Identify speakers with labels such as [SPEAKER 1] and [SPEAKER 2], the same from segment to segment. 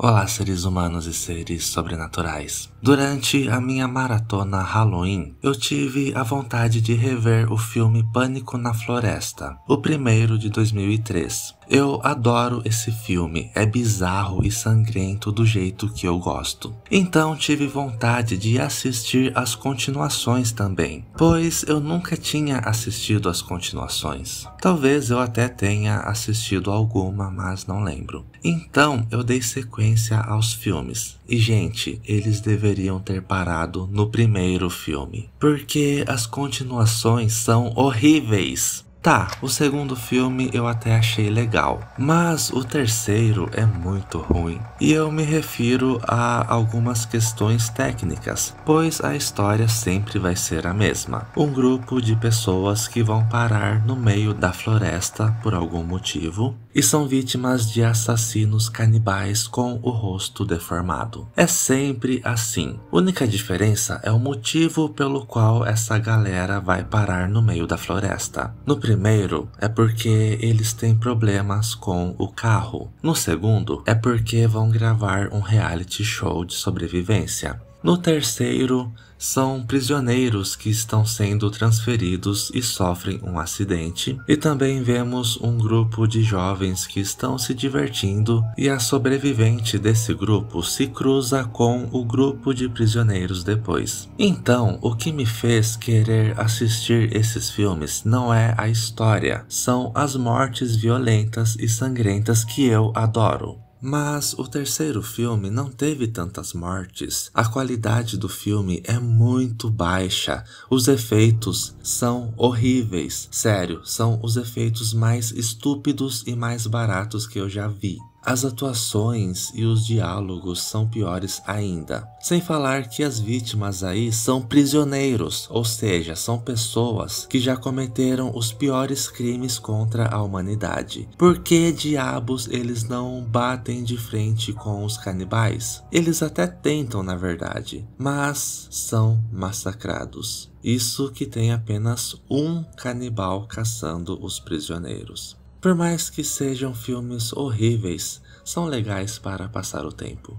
[SPEAKER 1] Olá, seres humanos e seres sobrenaturais. Durante a minha maratona Halloween, eu tive a vontade de rever o filme Pânico na Floresta, o primeiro de 2003. Eu adoro esse filme, é bizarro e sangrento do jeito que eu gosto. Então tive vontade de assistir as continuações também, pois eu nunca tinha assistido as continuações. Talvez eu até tenha assistido alguma, mas não lembro. Então eu dei sequência aos filmes. E gente, eles deveriam ter parado no primeiro filme, porque as continuações são horríveis. Tá, o segundo filme eu até achei legal, mas o terceiro é muito ruim. E eu me refiro a algumas questões técnicas, pois a história sempre vai ser a mesma. Um grupo de pessoas que vão parar no meio da floresta por algum motivo e são vítimas de assassinos canibais com o rosto deformado. É sempre assim. Única diferença é o motivo pelo qual essa galera vai parar no meio da floresta. No primeiro é porque eles têm problemas com o carro. No segundo é porque vão gravar um reality show de sobrevivência. No terceiro, são prisioneiros que estão sendo transferidos e sofrem um acidente. E também vemos um grupo de jovens que estão se divertindo e a sobrevivente desse grupo se cruza com o grupo de prisioneiros depois. Então, o que me fez querer assistir esses filmes não é a história, são as mortes violentas e sangrentas que eu adoro. Mas o terceiro filme não teve tantas mortes. A qualidade do filme é muito baixa. Os efeitos são horríveis. Sério, são os efeitos mais estúpidos e mais baratos que eu já vi. As atuações e os diálogos são piores ainda. Sem falar que as vítimas aí são prisioneiros, ou seja, são pessoas que já cometeram os piores crimes contra a humanidade. Por que diabos eles não batem de frente com os canibais? Eles até tentam, na verdade, mas são massacrados. Isso que tem apenas um canibal caçando os prisioneiros. Por mais que sejam filmes horríveis, são legais para passar o tempo.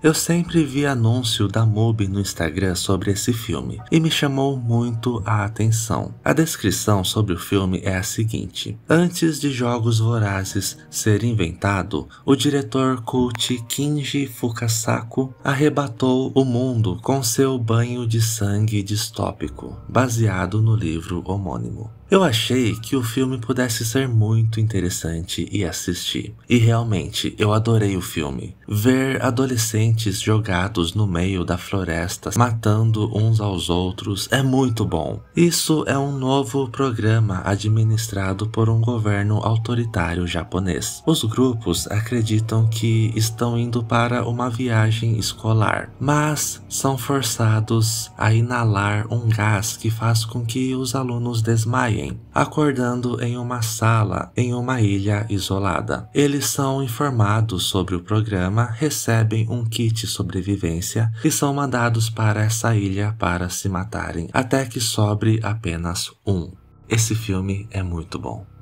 [SPEAKER 1] Eu sempre vi anúncio da MUBI no Instagram sobre esse filme e me chamou muito a atenção. A descrição sobre o filme é a seguinte: Antes de Jogos Vorazes ser inventado, o diretor cult Kinji Fukasaku arrebatou o mundo com seu banho de sangue distópico, baseado no livro homônimo. Eu achei que o filme pudesse ser muito interessante e assistir. E realmente, eu adorei o filme. Ver adolescentes jogados no meio da floresta, matando uns aos outros, é muito bom. Isso é um novo programa administrado por um governo autoritário japonês. Os grupos acreditam que estão indo para uma viagem escolar, mas são forçados a inalar um gás que faz com que os alunos desmaiem acordando em uma sala em uma ilha isolada. Eles são informados sobre o programa, recebem um kit sobrevivência e são mandados para essa ilha para se matarem, até que sobre apenas um. Esse filme é muito bom.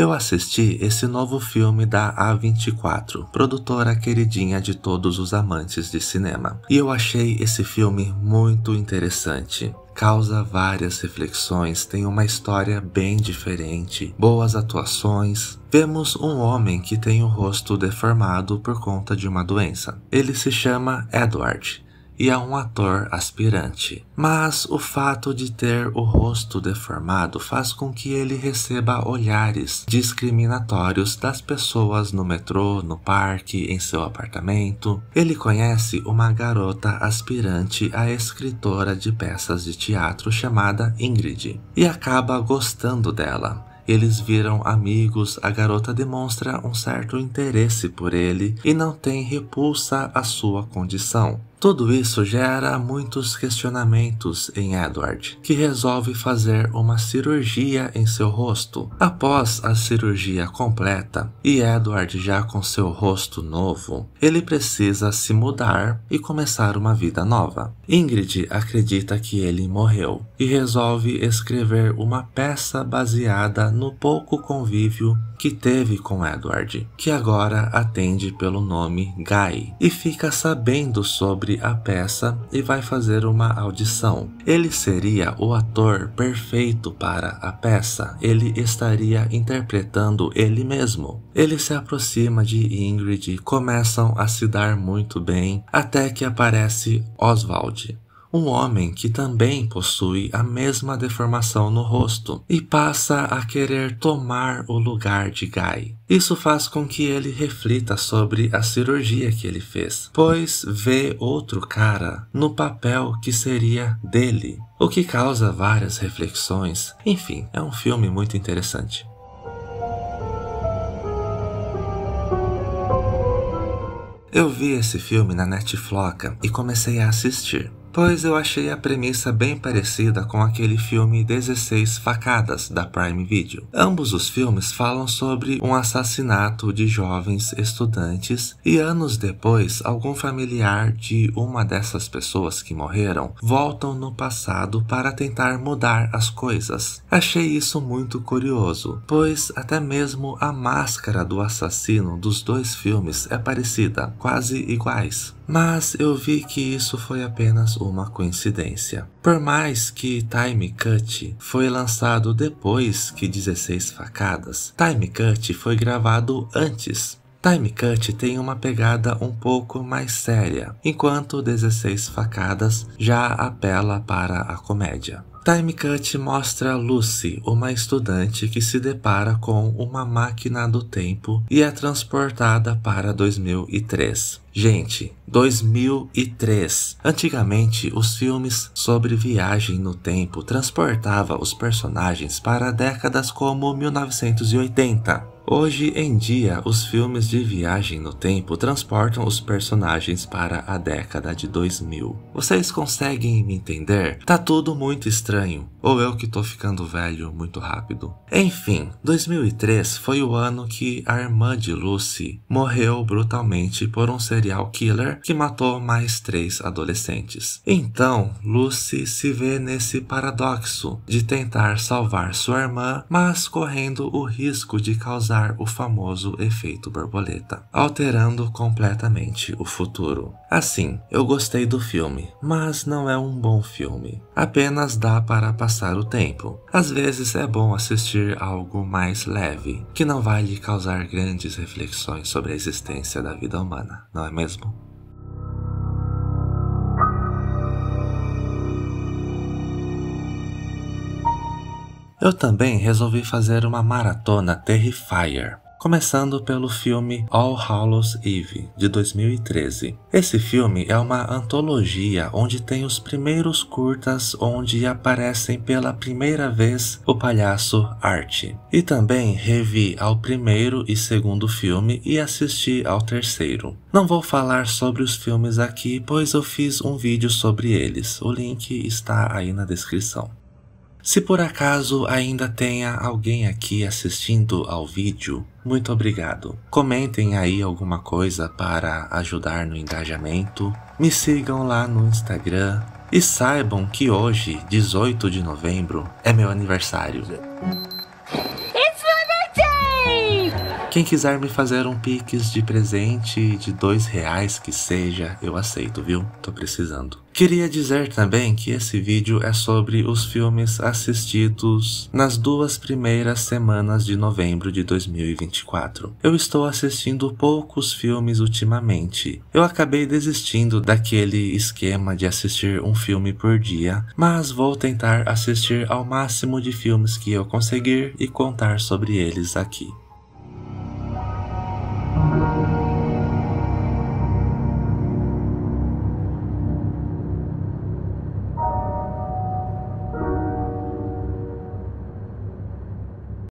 [SPEAKER 1] Eu assisti esse novo filme da A24, produtora queridinha de todos os amantes de cinema, e eu achei esse filme muito interessante causa várias reflexões, tem uma história bem diferente, boas atuações. Vemos um homem que tem o rosto deformado por conta de uma doença. Ele se chama Edward e é um ator aspirante. Mas o fato de ter o rosto deformado faz com que ele receba olhares discriminatórios das pessoas no metrô, no parque, em seu apartamento. Ele conhece uma garota aspirante a escritora de peças de teatro chamada Ingrid e acaba gostando dela. Eles viram amigos, a garota demonstra um certo interesse por ele e não tem repulsa à sua condição. Tudo isso gera muitos questionamentos em Edward, que resolve fazer uma cirurgia em seu rosto. Após a cirurgia completa e Edward já com seu rosto novo, ele precisa se mudar e começar uma vida nova. Ingrid acredita que ele morreu e resolve escrever uma peça baseada no pouco convívio que teve com Edward, que agora atende pelo nome Guy, e fica sabendo sobre a peça e vai fazer uma audição. Ele seria o ator perfeito para a peça, ele estaria interpretando ele mesmo. Ele se aproxima de Ingrid e começam a se dar muito bem até que aparece Oswald um homem que também possui a mesma deformação no rosto e passa a querer tomar o lugar de Guy. Isso faz com que ele reflita sobre a cirurgia que ele fez, pois vê outro cara no papel que seria dele, o que causa várias reflexões. Enfim, é um filme muito interessante. Eu vi esse filme na Netflix e comecei a assistir pois eu achei a premissa bem parecida com aquele filme 16 Facadas da Prime Video. Ambos os filmes falam sobre um assassinato de jovens estudantes e anos depois algum familiar de uma dessas pessoas que morreram voltam no passado para tentar mudar as coisas. Achei isso muito curioso, pois até mesmo a máscara do assassino dos dois filmes é parecida, quase iguais. Mas eu vi que isso foi apenas uma coincidência. Por mais que Time Cut foi lançado depois que 16 Facadas, Time Cut foi gravado antes. Time Cut tem uma pegada um pouco mais séria, enquanto 16 Facadas já apela para a comédia. Time Cut mostra Lucy, uma estudante que se depara com uma máquina do tempo e é transportada para 2003. Gente, 2003. Antigamente, os filmes sobre viagem no tempo transportavam os personagens para décadas como 1980. Hoje em dia, os filmes de viagem no tempo transportam os personagens para a década de 2000. Vocês conseguem me entender? Tá tudo muito estranho. Ou eu que tô ficando velho muito rápido. Enfim, 2003 foi o ano que a irmã de Lucy morreu brutalmente por um serial killer que matou mais três adolescentes. Então, Lucy se vê nesse paradoxo de tentar salvar sua irmã, mas correndo o risco de causar o famoso efeito borboleta, alterando completamente o futuro. Assim, eu gostei do filme, mas não é um bom filme. Apenas dá para passar o tempo. Às vezes é bom assistir algo mais leve, que não vai lhe causar grandes reflexões sobre a existência da vida humana, não é mesmo? Eu também resolvi fazer uma maratona Terrifier, começando pelo filme All Hallows Eve, de 2013. Esse filme é uma antologia onde tem os primeiros curtas onde aparecem pela primeira vez o palhaço Art. E também revi ao primeiro e segundo filme e assisti ao terceiro. Não vou falar sobre os filmes aqui, pois eu fiz um vídeo sobre eles. O link está aí na descrição. Se por acaso ainda tenha alguém aqui assistindo ao vídeo, muito obrigado. Comentem aí alguma coisa para ajudar no engajamento. Me sigam lá no Instagram. E saibam que hoje, 18 de novembro, é meu aniversário. Quem quiser me fazer um pix de presente de dois reais que seja, eu aceito, viu? Tô precisando. Queria dizer também que esse vídeo é sobre os filmes assistidos nas duas primeiras semanas de novembro de 2024. Eu estou assistindo poucos filmes ultimamente. Eu acabei desistindo daquele esquema de assistir um filme por dia, mas vou tentar assistir ao máximo de filmes que eu conseguir e contar sobre eles aqui.